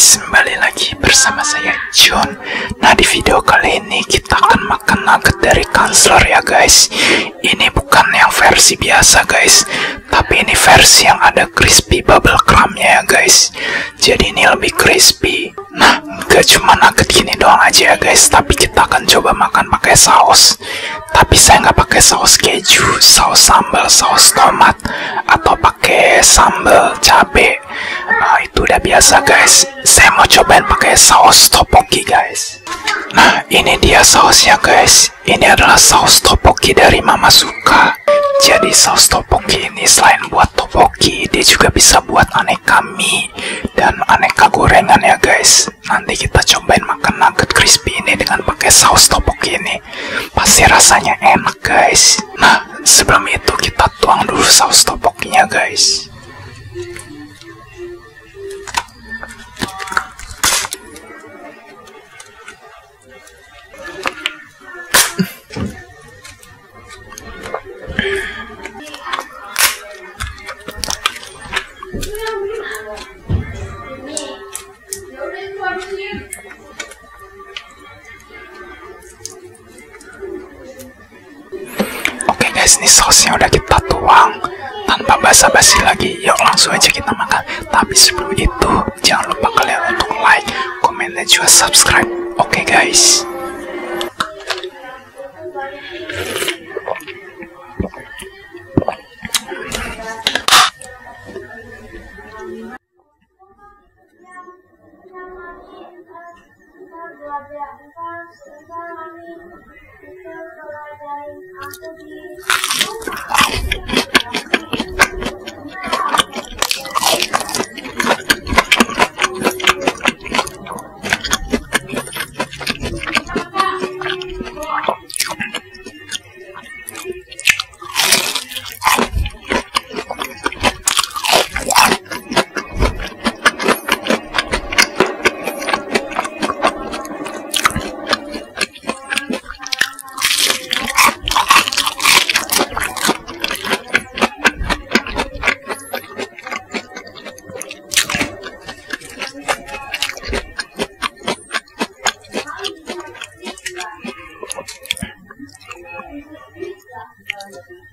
guys, kembali lagi bersama saya John. Nah di video kali ini kita akan makan nugget dari kansler ya guys. Ini bukan yang versi biasa guys. Tapi ini versi yang ada crispy bubble crumbnya ya guys. Jadi ini lebih crispy. Nah gak cuma nugget gini doang aja ya guys. Tapi kita akan coba makan pakai saus. Tapi saya nggak pakai saus keju, saus sambal, saus tomat Atau pakai sambal cabe udah biasa guys. Saya mau cobain pakai saus topoki guys. Nah ini dia sausnya guys. Ini adalah saus topoki dari Mama Suka. Jadi saus topoki ini selain buat topoki Dia juga bisa buat aneka mie Dan aneka gorengan ya guys. Nanti kita cobain makan nugget crispy ini dengan pakai saus topoki ini. Pasti rasanya enak guys. Nah sebelum itu kita tuang dulu saus topokinya guys sausnya udah kita tuang tanpa basa-basi lagi. Yuk langsung aja kita makan. Tapi sebelum itu, jangan lupa kalian untuk like, komen, dan juga subscribe. Oke guys.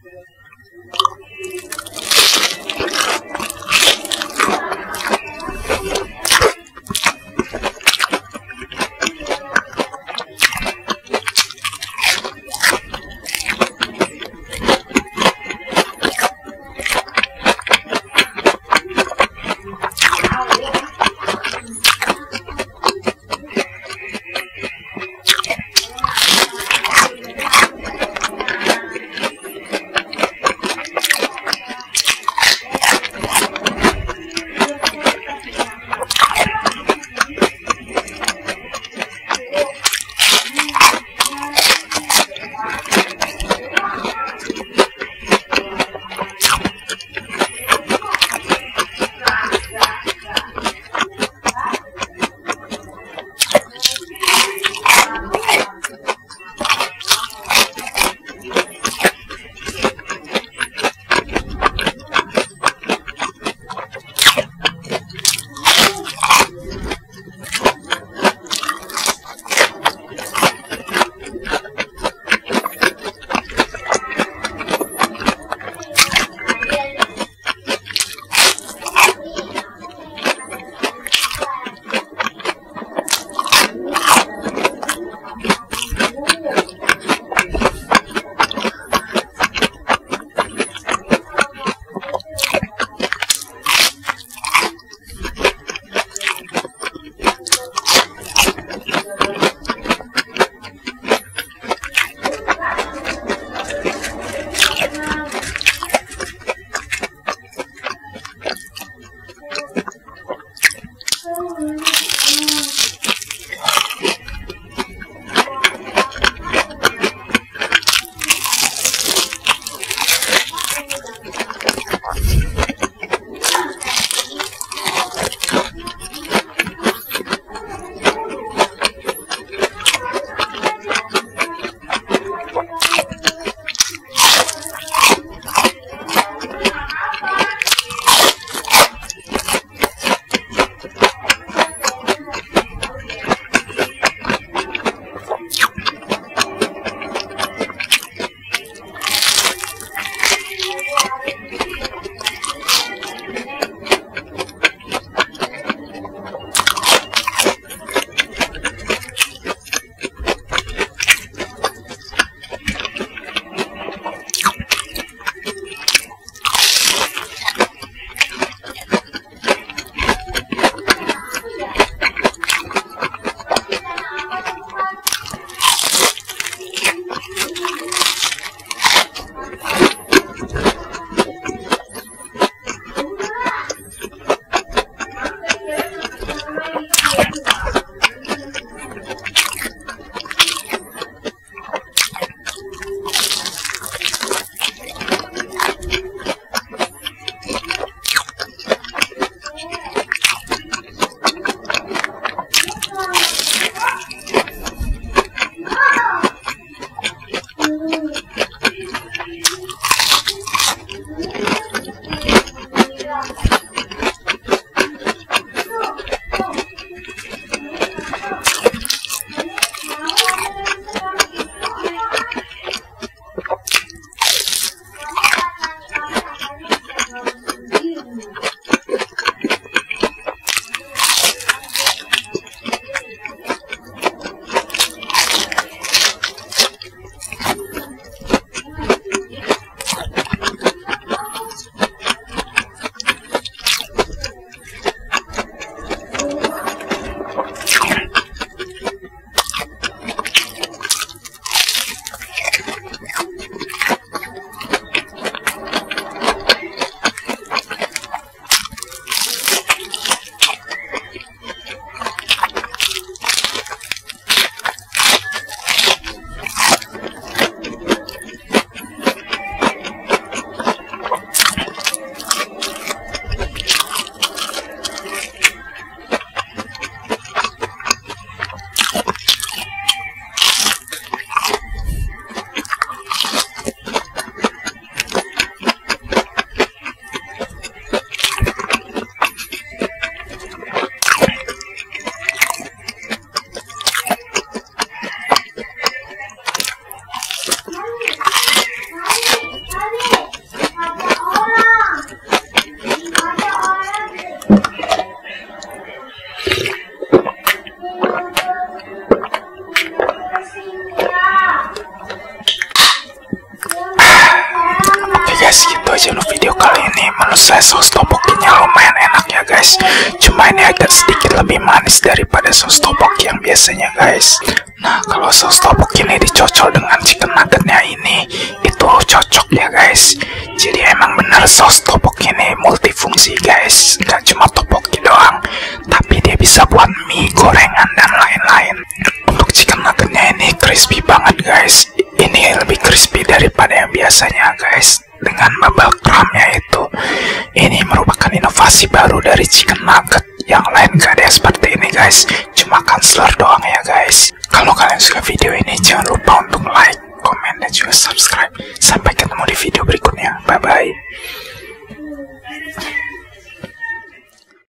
いいね。Aja untuk video kali ini. Menurut saya saus topokinya lumayan enak ya guys. Cuma ini agak sedikit lebih manis daripada saus topoki yang biasanya guys. Nah kalau saus topoki ini dicocol dengan chicken nuggetnya ini itu cocok ya guys. Jadi emang bener saus topoki ini multifungsi guys. Nggak cuma topoki doang tapi dia bisa buat mie gorengan dan lain-lain. Untuk chicken nuggetnya ini crispy banget guys ini lebih crispy daripada yang biasanya guys. Dengan bubble crumbnya itu ini merupakan inovasi baru dari chicken nugget. Yang lain gak ada seperti ini guys. Cuma kansler doang ya guys. Kalau kalian suka video ini jangan lupa untuk like comment dan juga subscribe. Sampai ketemu di video berikutnya. Bye bye